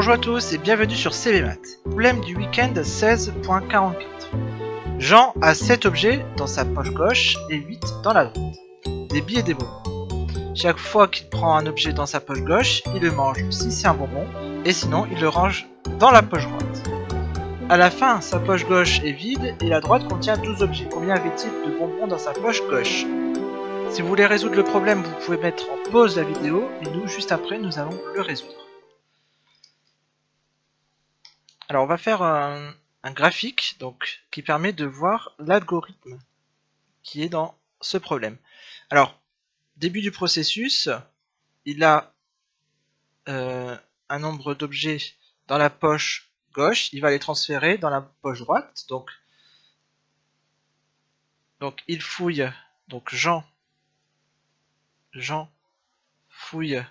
Bonjour à tous et bienvenue sur CBMAT. Problème du week-end 16.44. Jean a 7 objets dans sa poche gauche et 8 dans la droite. Des billets et des bonbons. Chaque fois qu'il prend un objet dans sa poche gauche, il le mange si c'est un bonbon, et sinon il le range dans la poche droite. À la fin, sa poche gauche est vide et la droite contient 12 objets. Combien avait-il de bonbons dans sa poche gauche? Si vous voulez résoudre le problème, vous pouvez mettre en pause la vidéo et nous, juste après, nous allons le résoudre. Alors on va faire un, graphique donc qui permet de voir l'algorithme qui est dans ce problème. Alors, début du processus, il a euh, un nombre d'objets dans la poche gauche, il va les transférer dans la poche droite. Donc, donc il fouille, donc Jean, Jean fouille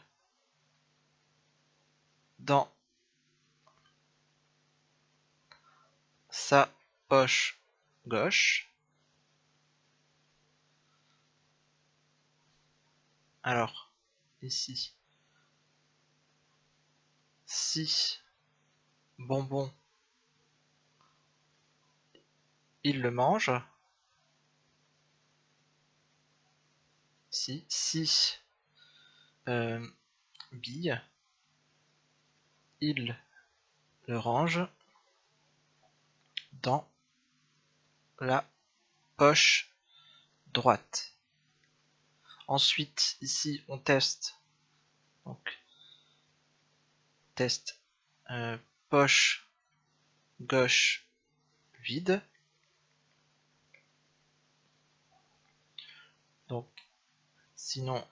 dans sa poche gauche. Alors, ici, si bonbon, il le mange. Si, si euh, bille, il le range dans la poche droite. Ensuite, ici, on teste. Donc, test euh, poche gauche vide. Donc, sinon,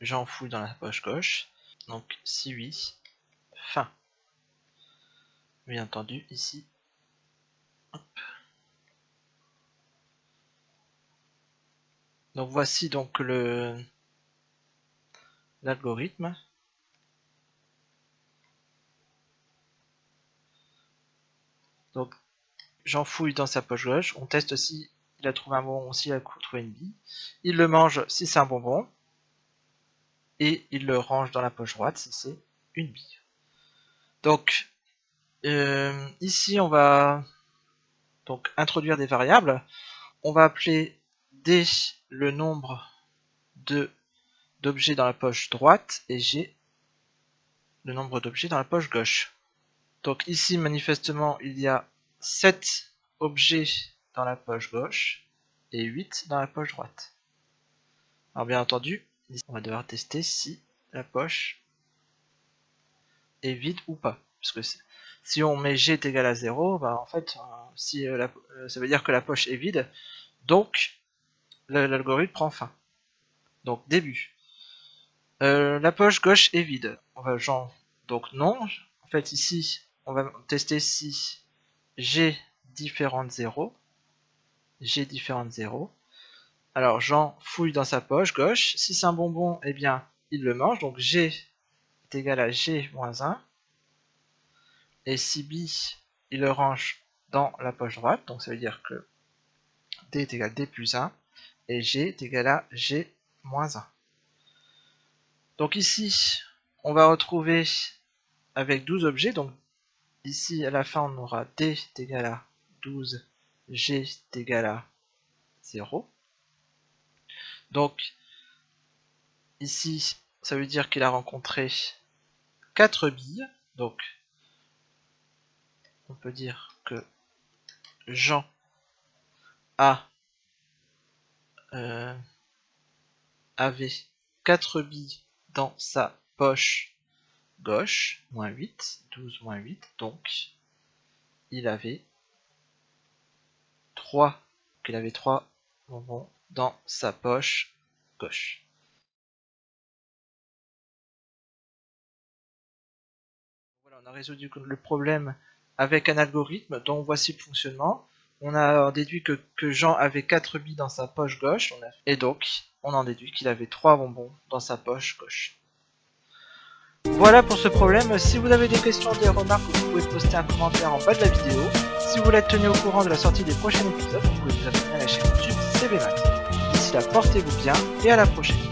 j'en fous dans la poche gauche. Donc, si oui, fin. Bien entendu, ici, donc voici donc l'algorithme. Donc j'en fouille dans sa poche gauche, on teste si il a trouvé un bonbon, s'il a trouvé une bille. Il le mange si c'est un bonbon, et il le range dans la poche droite si c'est une bille. Donc euh, ici on va donc introduire des variables. On va appeler D le nombre de d'objets dans la poche droite et G le nombre d'objets dans la poche gauche. Donc ici manifestement il y a 7 objets dans la poche gauche et 8 dans la poche droite. Alors bien entendu, on va devoir tester si la poche est vide ou pas. Parce que si on met g est égal à 0, bah en fait, euh, si, euh, euh, ça veut dire que la poche est vide, donc l'algorithme prend fin. Donc début. la poche gauche est vide. On va donc non. En fait ici, on va tester si g différent de 0. g différent de 0. Alors Jean fouille dans sa poche gauche. Si c'est un bonbon, eh bien il le mange. Donc g est égal à g moins 1 et si B, il le range dans la poche droite, donc ça veut dire que D est égal à D plus 1, et G est égal à G moins 1. Donc ici, on va retrouver avec 12 objets, donc ici à la fin on aura D est égal à 12, G est égal à 0. Donc ici, ça veut dire qu'il a rencontré 4 billes, donc on peut dire que Jean a euh, avait 4 billes dans sa poche gauche, moins 8, 12 moins 8, donc il avait 3, qu'il avait 3 bonbons dans sa poche gauche. Voilà, on a résolu le problème avec un algorithme dont voici le fonctionnement. On a déduit que, Jean avait 4 billes dans sa poche gauche, et donc on en déduit qu'il avait 3 bonbons dans sa poche gauche. Voilà pour ce problème, si vous avez des questions, des remarques, vous pouvez poster un commentaire en bas de la vidéo. Si vous voulez être tenu au courant de la sortie des prochains épisodes, vous pouvez vous abonner à la chaîne YouTube CBMAT. D'ici là, portez-vous bien et à la prochaine.